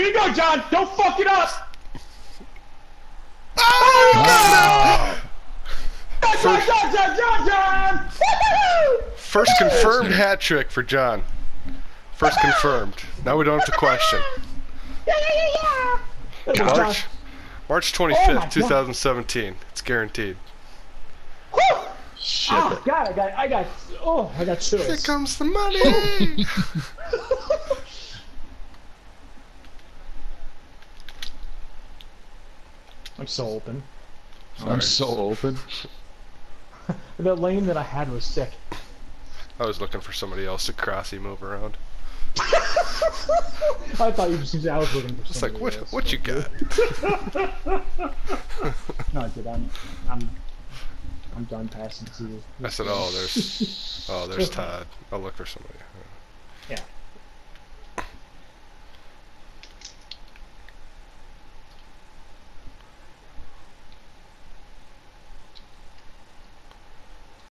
Here you go, John. Don't fuck it up. Oh, we got it! John, John, John, John, John. First confirmed hat trick for John. First confirmed. Now we don't have to question. Yeah, yeah, yeah, yeah. There you go, John. March, March Oh 25th, God. 2017. It's guaranteed. Woo! Ship Oh it. God, I got, I got, oh, I got Here comes the money! I'm so open. I'm so open. The lane that I had was sick. I was looking for somebody else to crossy move around. I thought you just I was looking for It's like, what, else. what you got? No, dude, I'm, I'm, I'm done passing to you. I said, oh, there's, oh, there's Todd. I'll look for somebody.